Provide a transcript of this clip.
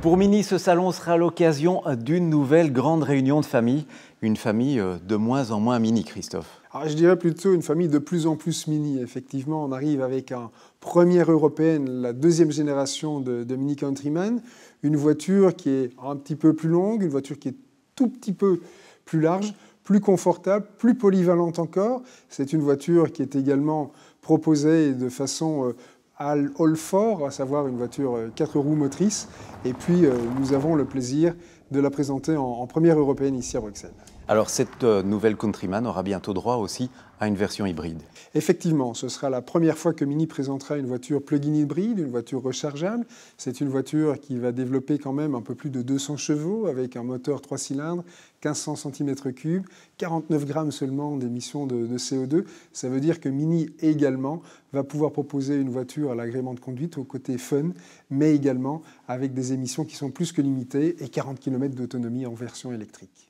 Pour Mini, ce salon sera l'occasion d'une nouvelle grande réunion de famille. Une famille euh, de moins en moins mini, Christophe. Alors, je dirais plutôt une famille de plus en plus mini. Effectivement, on arrive avec un première européenne, la deuxième génération de, de Mini Countryman. Une voiture qui est un petit peu plus longue, une voiture qui est tout petit peu plus large, plus confortable, plus polyvalente encore. C'est une voiture qui est également proposée de façon euh, all four, à savoir une voiture 4 euh, roues motrices. Et puis, euh, nous avons le plaisir de la présenter en, première européenne ici à Bruxelles. Alors cette euh, nouvelle Countryman aura bientôt droit aussi à une version hybride. Effectivement, ce sera la première fois que Mini présentera une voiture plug-in hybride, une voiture rechargeable. C'est une voiture qui va développer quand même un peu plus de 200 chevaux avec un moteur 3 cylindres, 1500 cm3, 49 grammes seulement d'émissions de, de, CO2. Ça veut dire que Mini également va pouvoir proposer une voiture à l'agrément de conduite au côté fun, mais également avec des émissions qui sont plus que limitées et 40 km d'autonomie en version électrique.